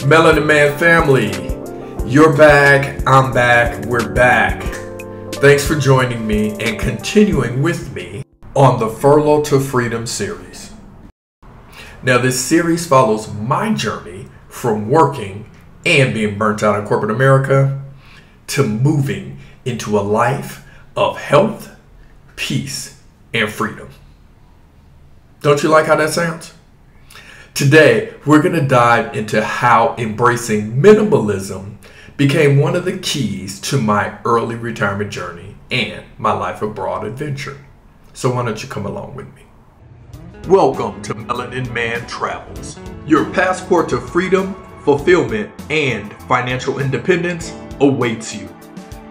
Melanin Man family, you're back, I'm back, we're back. Thanks for joining me and continuing with me on the Furlough to Freedom series. Now, this series follows my journey from working and being burnt out in corporate America to moving into a life of health, peace, and freedom. Don't you like how that sounds? Today, we're going to dive into how embracing minimalism became one of the keys to my early retirement journey and my life abroad adventure. So, why don't you come along with me? Welcome to Melanin Man Travels, your passport to freedom, fulfillment, and financial independence awaits you.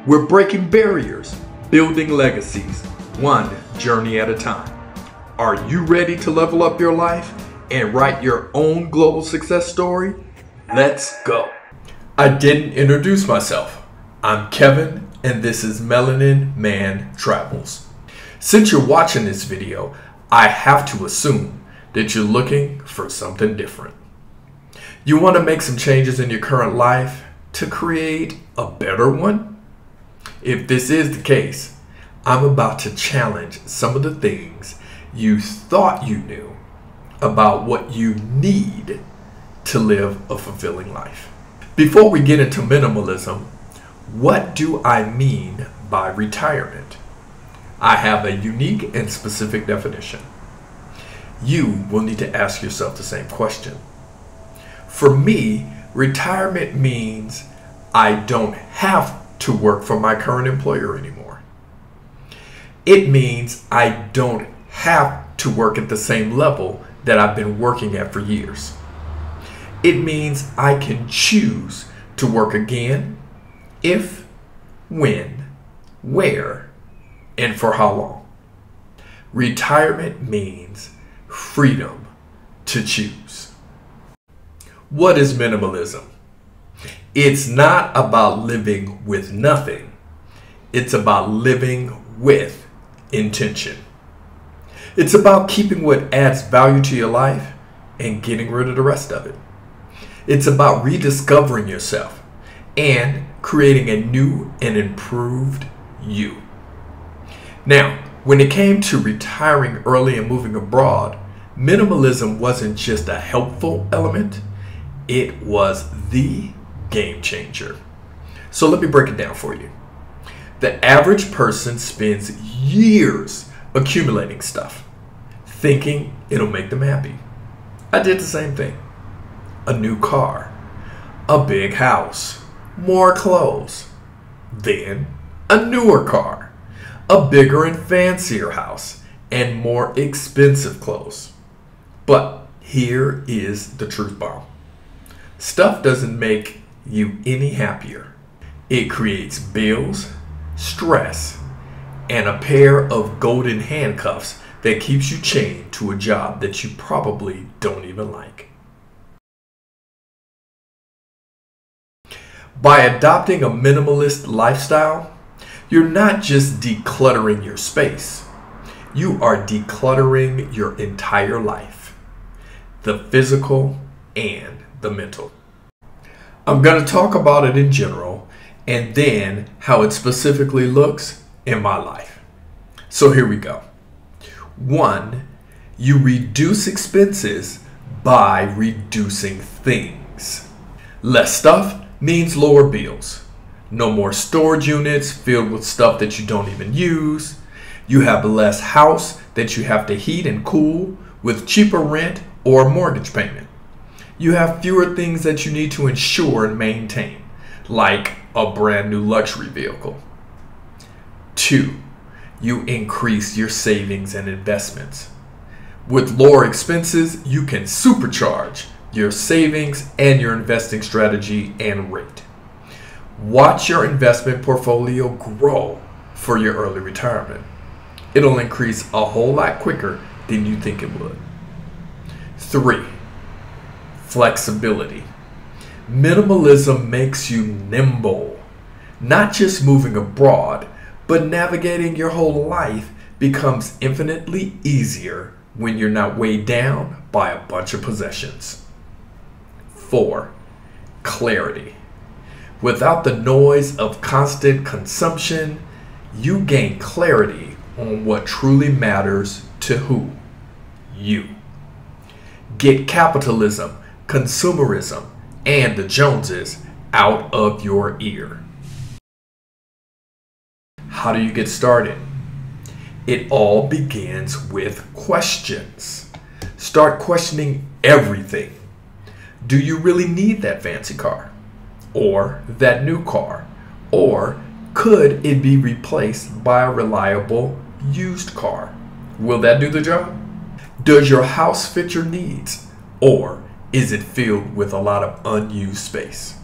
We're breaking barriers, building legacies, one journey at a time. Are you ready to level up your life and write your own global success story? Let's go. I didn't introduce myself. I'm Kevin, and this is Melanin Man Travels. Since you're watching this video, I have to assume that you're looking for something different. You want to make some changes in your current life to create a better one? If this is the case, I'm about to challenge some of the things you thought you knew about what you need to live a fulfilling life. Before we get into minimalism, what do I mean by retirement? I have a unique and specific definition. You will need to ask yourself the same question. For me, retirement means I don't have to work for my current employer anymore. It means I don't have to work at the same level that I've been working at for years. It means I can choose to work again if, when, where, and for how long. Retirement means freedom to choose. What is minimalism? It's not about living with nothing, it's about living with intention. It's about keeping what adds value to your life and getting rid of the rest of it. It's about rediscovering yourself and creating a new and improved you. Now, when it came to retiring early and moving abroad, minimalism wasn't just a helpful element, it was the game changer. So let me break it down for you. The average person spends years accumulating stuff, thinking it'll make them happy. I did the same thing. A new car, a big house, more clothes, then a newer car, a bigger and fancier house, and more expensive clothes. But here is the truth bomb stuff doesn't make you any happier. It creates bills, stress, and a pair of golden handcuffs that keeps you chained to a job that you probably don't even like. By adopting a minimalist lifestyle, you're not just decluttering your space, you are decluttering your entire life the physical and the mental. I'm going to talk about it in general and then how it specifically looks in my life. So here we go. One, you reduce expenses by reducing things. Less stuff means lower bills. No more storage units filled with stuff that you don't even use. You have less house that you have to heat and cool with cheaper rent or mortgage payment. You have fewer things that you need to insure and maintain, like a brand new luxury vehicle. Two, you increase your savings and investments. With lower expenses, you can supercharge your savings and your investing strategy and rate. Watch your investment portfolio grow for your early retirement. It'll increase a whole lot quicker than you think it would. Three, flexibility. Minimalism makes you nimble, not just moving abroad, but navigating your whole life becomes infinitely easier when you're not weighed down by a bunch of possessions. 4. clarity. Without the noise of constant consumption, you gain clarity on what truly matters to who? You. Get capitalism, consumerism, and the Joneses out of your ear. How do you get started? It all begins with questions. Start questioning everything. Do you really need that fancy car? Or that new car? Or could it be replaced by a reliable used car? Will that do the job? Does your house fit your needs? Or is it filled with a lot of unused space?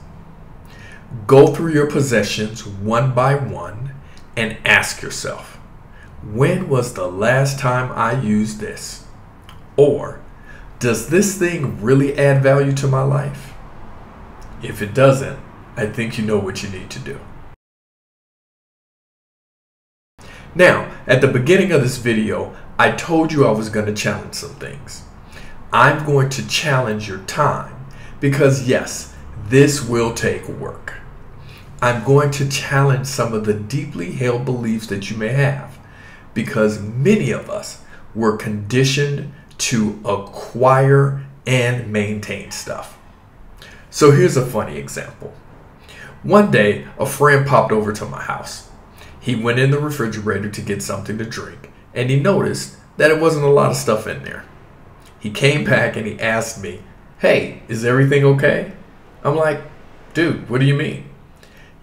Go through your possessions one by one and ask yourself, when was the last time I used this? Or, does this thing really add value to my life? If it doesn't, I think you know what you need to do. Now, at the beginning of this video, I told you I was going to challenge some things. I'm going to challenge your time because, yes, this will take work. I'm going to challenge some of the deeply held beliefs that you may have because many of us were conditioned to acquire and maintain stuff. So here's a funny example. One day, a friend popped over to my house. He went in the refrigerator to get something to drink, and he noticed that it wasn't a lot of stuff in there. He came back and he asked me, Hey, is everything okay? I'm like, Dude, what do you mean?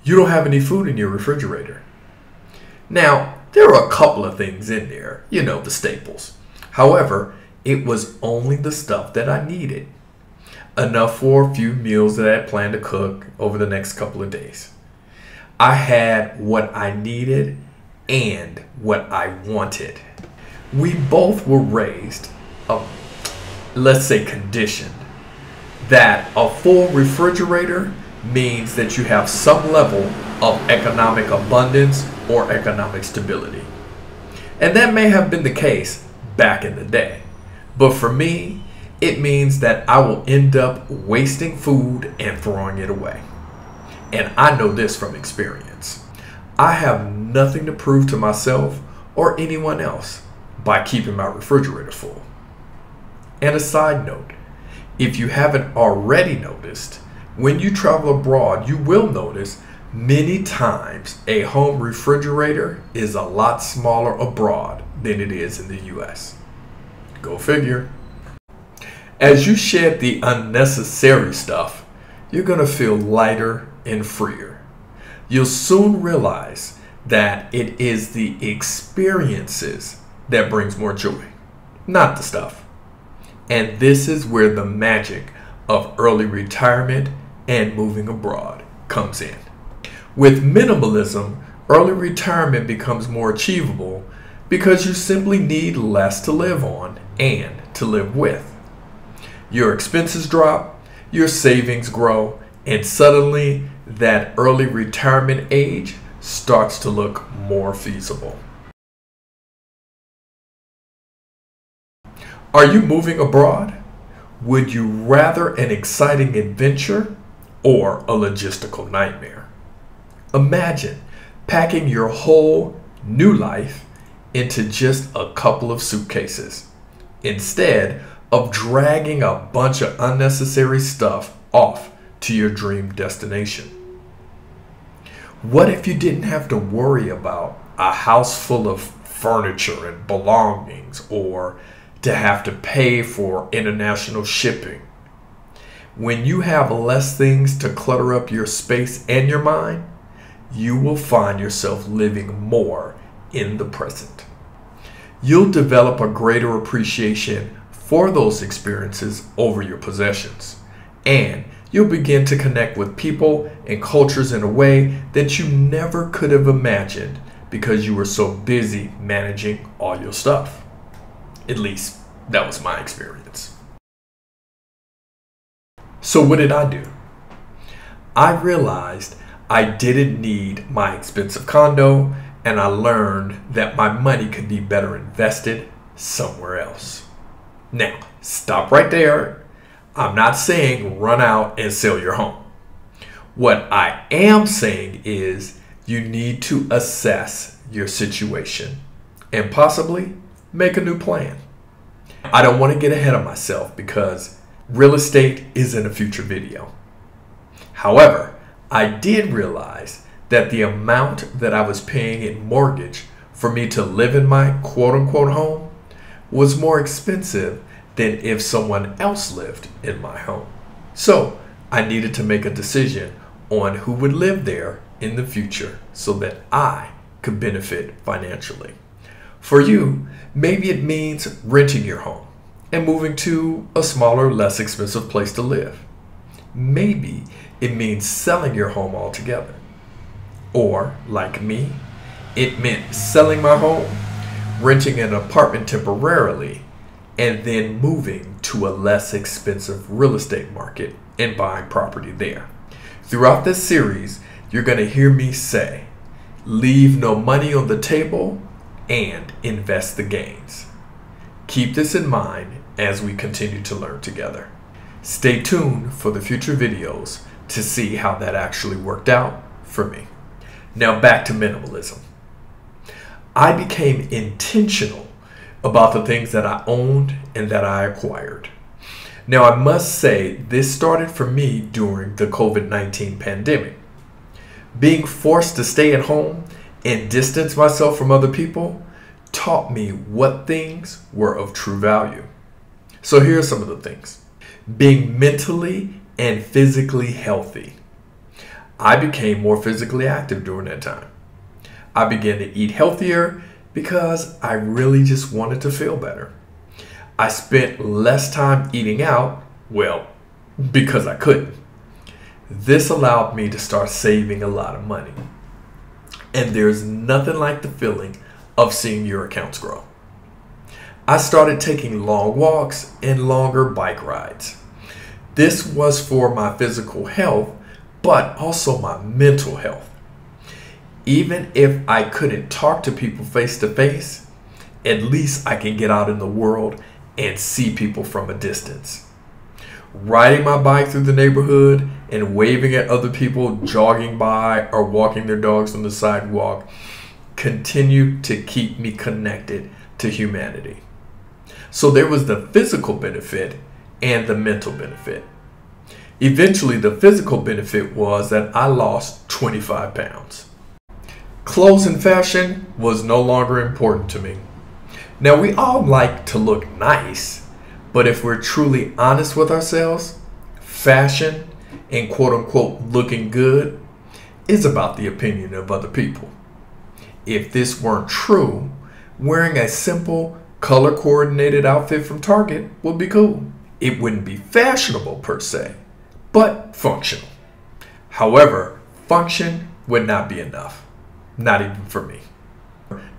You don't have any food in your refrigerator. Now, there are a couple of things in there, you know, the staples. However, it was only the stuff that I needed. Enough for a few meals that I had planned to cook over the next couple of days. I had what I needed and what I wanted. We both were raised, uh, let's say conditioned, that a full refrigerator means that you have some level of economic abundance or economic stability. And that may have been the case back in the day. But for me, it means that I will end up wasting food and throwing it away. And I know this from experience. I have nothing to prove to myself or anyone else by keeping my refrigerator full. And a side note, if you haven't already noticed, when you travel abroad, you will notice many times a home refrigerator is a lot smaller abroad than it is in the US. Go figure. As you shed the unnecessary stuff, you're going to feel lighter and freer. You'll soon realize that it is the experiences that brings more joy, not the stuff. And this is where the magic of early retirement and moving abroad comes in. With minimalism, early retirement becomes more achievable because you simply need less to live on and to live with. Your expenses drop, your savings grow, and suddenly that early retirement age starts to look more feasible. Are you moving abroad? Would you rather an exciting adventure or a logistical nightmare? Imagine packing your whole new life into just a couple of suitcases instead of dragging a bunch of unnecessary stuff off to your dream destination. What if you didn't have to worry about a house full of furniture and belongings or to have to pay for international shipping? When you have less things to clutter up your space and your mind, you will find yourself living more in the present. You'll develop a greater appreciation for those experiences over your possessions. And you'll begin to connect with people and cultures in a way that you never could have imagined because you were so busy managing all your stuff. At least, that was my experience. So, what did I do? I realized I didn't need my expensive condo, and I learned that my money could be better invested somewhere else. Now, stop right there. I'm not saying run out and sell your home. What I am saying is you need to assess your situation and possibly make a new plan. I don't want to get ahead of myself because real estate is in a future video. However, I did realize that the amount that I was paying in mortgage for me to live in my quote unquote home was more expensive than if someone else lived in my home. So I needed to make a decision on who would live there in the future so that I could benefit financially. For you, maybe it means renting your home and moving to a smaller, less expensive place to live. Maybe it means selling your home altogether. Or, like me, it meant selling my home, renting an apartment temporarily, and then moving to a less expensive real estate market and buying property there. Throughout this series, you're going to hear me say, leave no money on the table and invest the gains. Keep this in mind as we continue to learn together. Stay tuned for the future videos to see how that actually worked out for me. Now back to minimalism. I became intentional about the things that I owned and that I acquired. Now, I must say, this started for me during the COVID 19 pandemic. Being forced to stay at home and distance myself from other people taught me what things were of true value. So, here are some of the things being mentally and physically healthy. I became more physically active during that time. I began to eat healthier because I really just wanted to feel better. I spent less time eating out, well, because I couldn't. This allowed me to start saving a lot of money. And there's nothing like the feeling of seeing your accounts grow. I started taking long walks and longer bike rides. This was for my physical health, but also my mental health even if I couldn't talk to people face to face, at least I can get out in the world and see people from a distance. Riding my bike through the neighborhood and waving at other people jogging by or walking their dogs on the sidewalk continued to keep me connected to humanity. So there was the physical benefit and the mental benefit. Eventually, the physical benefit was that I lost 25 pounds. Clothes and fashion was no longer important to me. Now, we all like to look nice, but if we're truly honest with ourselves, fashion and quote unquote looking good is about the opinion of other people. If this weren't true, wearing a simple, color coordinated outfit from Target would be cool. It wouldn't be fashionable per se, but functional. However, function would not be enough. Not even for me.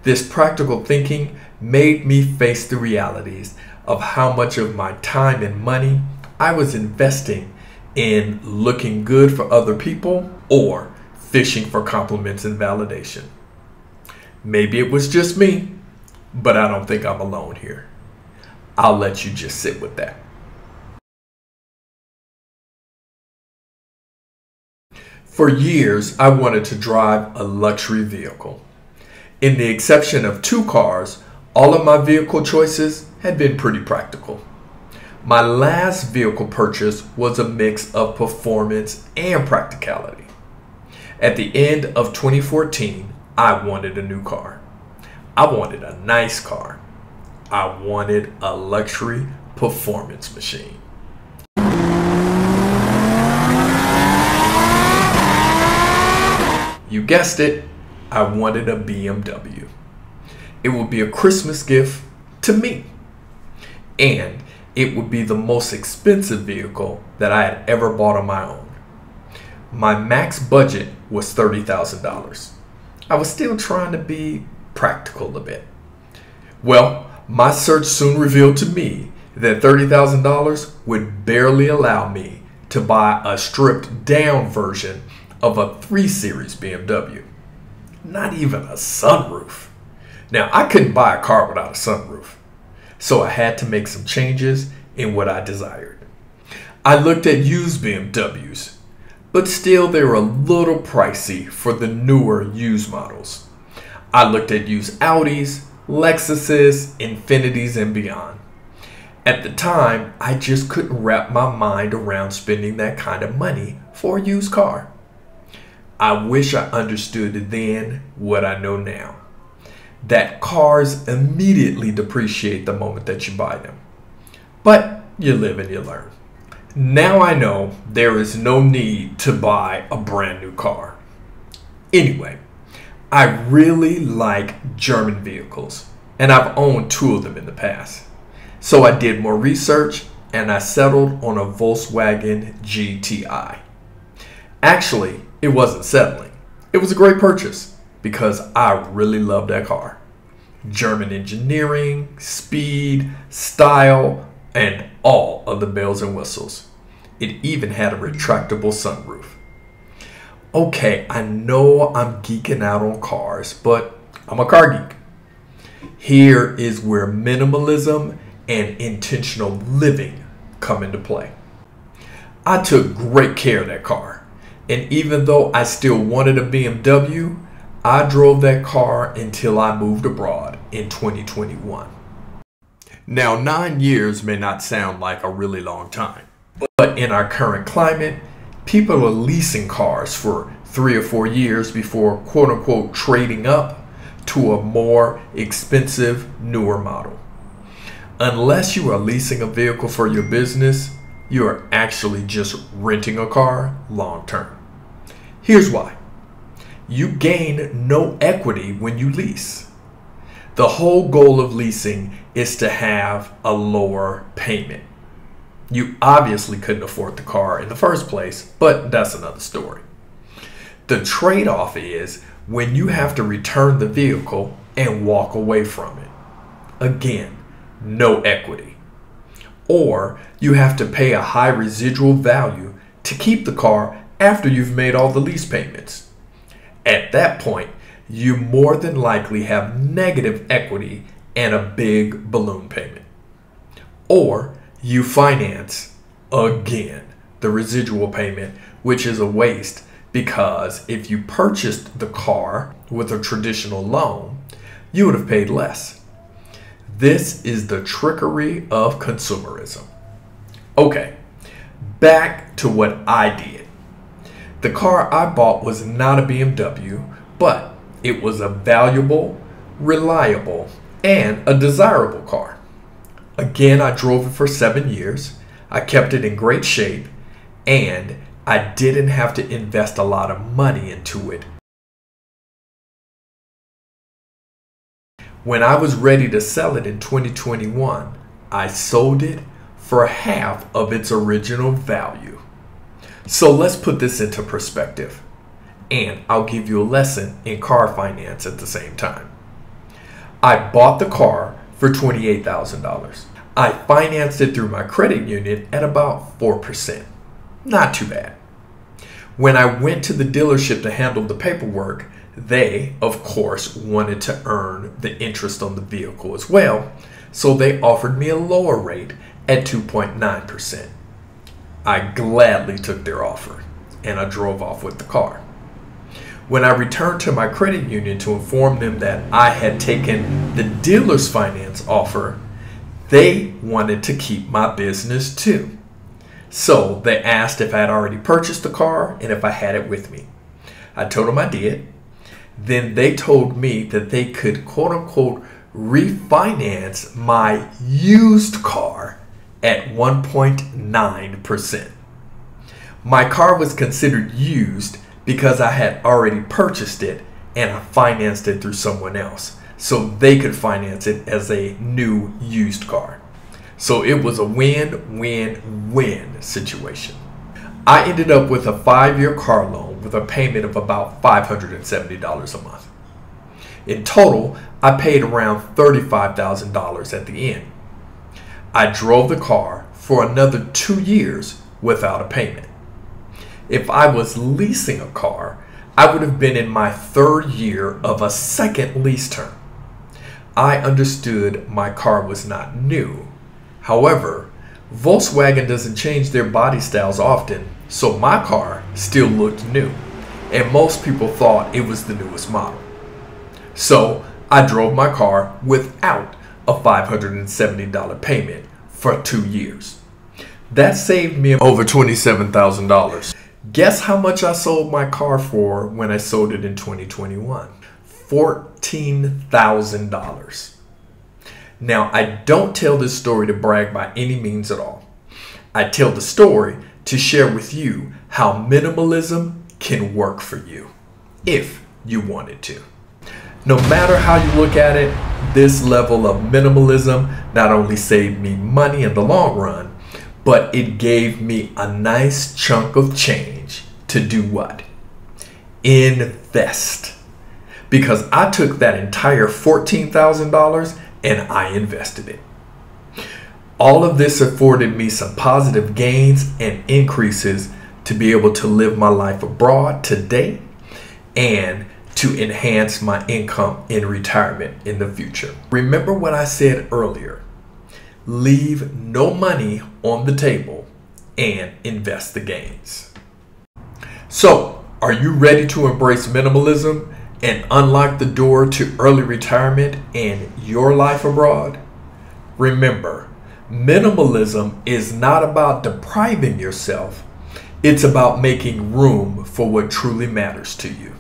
This practical thinking made me face the realities of how much of my time and money I was investing in looking good for other people or fishing for compliments and validation. Maybe it was just me, but I don't think I'm alone here. I'll let you just sit with that. For years, I wanted to drive a luxury vehicle. In the exception of two cars, all of my vehicle choices had been pretty practical. My last vehicle purchase was a mix of performance and practicality. At the end of 2014, I wanted a new car. I wanted a nice car. I wanted a luxury performance machine. You guessed it, I wanted a BMW. It would be a Christmas gift to me. And it would be the most expensive vehicle that I had ever bought on my own. My max budget was $30,000. I was still trying to be practical a bit. Well, my search soon revealed to me that $30,000 would barely allow me to buy a stripped down version of a 3 Series BMW. Not even a sunroof. Now, I couldn't buy a car without a sunroof, so I had to make some changes in what I desired. I looked at used BMWs. but still they were a little pricey for the newer used models. I looked at used Audis, Lexuses, Infinitis, and beyond. At the time, I just couldn't wrap my mind around spending that kind of money for a used car. I wish I understood then what I know now that cars immediately depreciate the moment that you buy them. But you live and you learn. Now I know there is no need to buy a brand new car. Anyway, I really like German vehicles, and I've owned two of them in the past. So I did more research and I settled on a Volkswagen GTI. Actually, it wasn't settling. It was a great purchase because I really love that car. German engineering, speed, style, and all of the bells and whistles. It even had a retractable sunroof. Okay, I know I'm geeking out on cars, but I'm a car geek. Here is where minimalism and intentional living come into play. I took great care of that car, and even though I still wanted a BMW, I drove that car until I moved abroad in 2021. Now, nine years may not sound like a really long time, but in our current climate, people are leasing cars for three or four years before quote unquote trading up to a more expensive, newer model. Unless you are leasing a vehicle for your business, you are actually just renting a car long term. Here's why you gain no equity when you lease. The whole goal of leasing is to have a lower payment. You obviously couldn't afford the car in the first place, but that's another story. The trade off is when you have to return the vehicle and walk away from it. Again, no equity. Or you have to pay a high residual value to keep the car after you've made all the lease payments. At that point, you more than likely have negative equity and a big balloon payment. Or you finance again the residual payment, which is a waste because if you purchased the car with a traditional loan, you would have paid less. This is the trickery of consumerism. Okay, back to what I did. The car I bought was not a BMW, but it was a valuable, reliable, and a desirable car. Again, I drove it for seven years. I kept it in great shape, and I didn't have to invest a lot of money into it When I was ready to sell it in 2021, I sold it for half of its original value. So let's put this into perspective. And I'll give you a lesson in car finance at the same time. I bought the car for $28,000. I financed it through my credit union at about 4%. Not too bad. When I went to the dealership to handle the paperwork, they, of course, wanted to earn the interest on the vehicle as well, so they offered me a lower rate at 2.9%. I gladly took their offer and I drove off with the car. When I returned to my credit union to inform them that I had taken the dealer's finance offer, they wanted to keep my business too. So they asked if I had already purchased the car and if I had it with me. I told them I did, then they told me that they could quote unquote refinance my used car at 1.9%. My car was considered used because I had already purchased it and I financed it through someone else. So they could finance it as a new used car. So it was a win win win situation. I ended up with a five year car loan with a payment of about $570 a month. In total, I paid around $35,000 at the end. I drove the car for another two years without a payment. If I was leasing a car, I would have been in my third year of a second lease term. I understood my car was not new. However, Volkswagen doesn't change their body styles often, so my car still looked new, and most people thought it was the newest model. So I drove my car without a $570 payment for two years. That saved me over $27,000. Guess how much I sold my car for when I sold it in 2021? $14,000. Now, I don't tell this story to brag by any means at all. I tell the story to share with you how minimalism can work for you if you wanted to. No matter how you look at it, this level of minimalism not only saved me money in the long run, but it gave me a nice chunk of change to do what? Invest. Because I took that entire $14,000 and I invested it. All of this afforded me some positive gains and increases to be able to live my life abroad today and to enhance my income in retirement in the future. Remember what I said earlier leave no money on the table and invest the gains. So, are you ready to embrace minimalism and unlock the door to early retirement and your life abroad? Remember, minimalism is not about depriving yourself, it's about making room for what truly matters to you.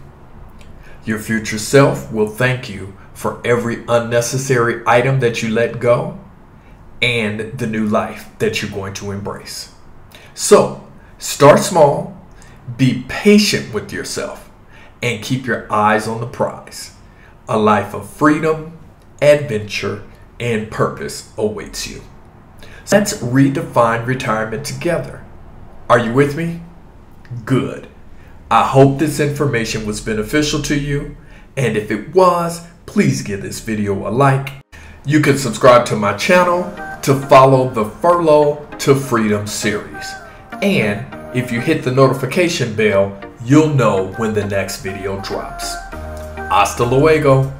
Your future self will thank you for every unnecessary item that you let go and the new life that you're going to embrace. So, start small, be patient with yourself, and keep your eyes on the prize. A life of freedom, adventure, and purpose awaits you. Let's redefine retirement together. Are you with me? Good. I hope this information was beneficial to you, and if it was, please give this video a like. You can subscribe to my channel to follow the Furlough to Freedom series. And if you hit the notification bell, you'll know when the next video drops. Hasta luego!